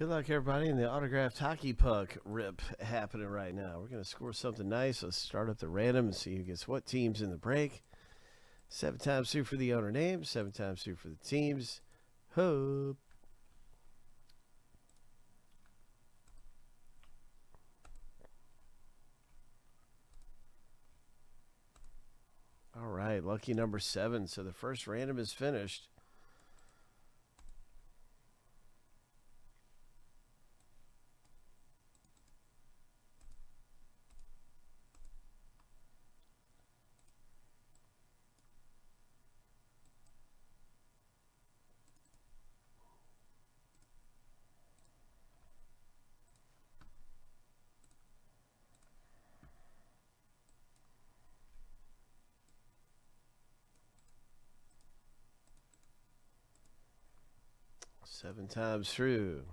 Good luck, everybody, in the autographed hockey puck rip happening right now. We're going to score something nice. Let's start up the random and see who gets what teams in the break. Seven times two for the owner name, seven times two for the teams. Hope. All right, lucky number seven. So the first random is finished. Seven times through.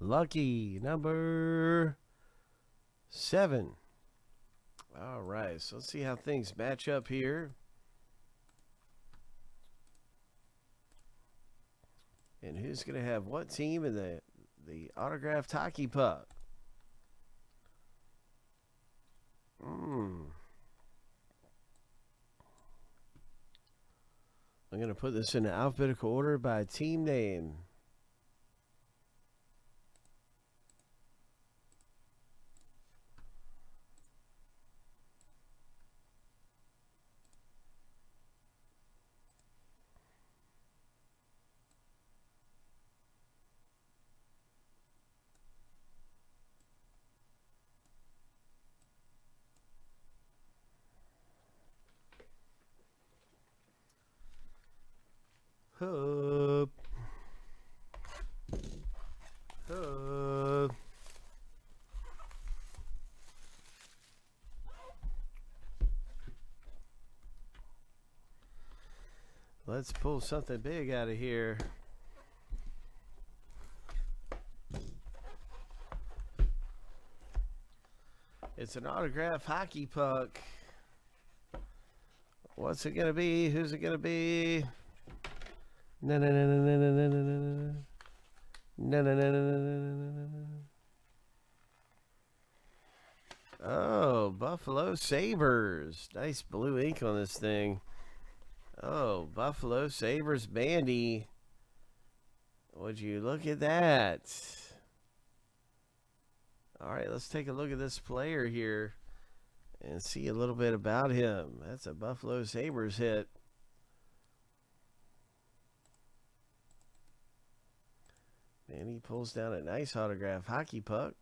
Lucky number seven. All right, so let's see how things match up here. And who's going to have what team in the the autographed hockey puck? Hmm. I'm going to put this in alphabetical order by team name. Let's pull something big out of here. It's an autograph hockey puck. What's it going to be? Who's it going to be? No, no, no, no, no, no. No, no, no, no, no, no, no, no, no. Oh, Buffalo Sabres. Nice blue ink on this thing. Oh, Buffalo Sabres Bandy. Would you look at that? All right, let's take a look at this player here and see a little bit about him. That's a Buffalo Sabres hit. And he pulls down a nice autograph hockey puck.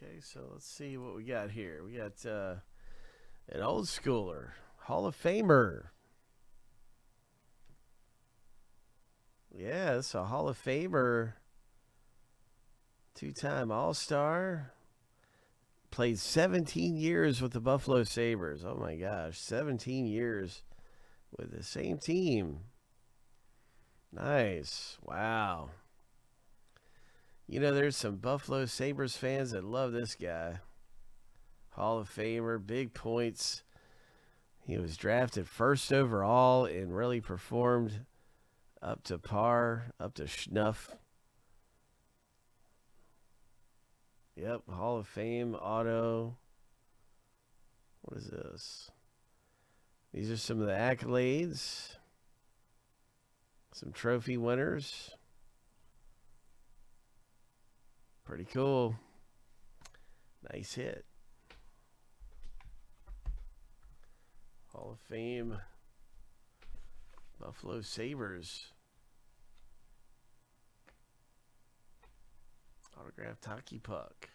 Okay, so let's see what we got here. We got uh, an old schooler, Hall of Famer. Yeah, it's a Hall of Famer. Two time All Star. Played 17 years with the Buffalo Sabres. Oh my gosh, 17 years with the same team. Nice. Wow. You know, there's some Buffalo Sabres fans that love this guy. Hall of Famer, big points. He was drafted first overall and really performed up to par, up to snuff. Yep, Hall of Fame auto. What is this? These are some of the accolades. Some trophy winners. Pretty cool. Nice hit. Hall of Fame. Buffalo Sabres. Autographed hockey puck.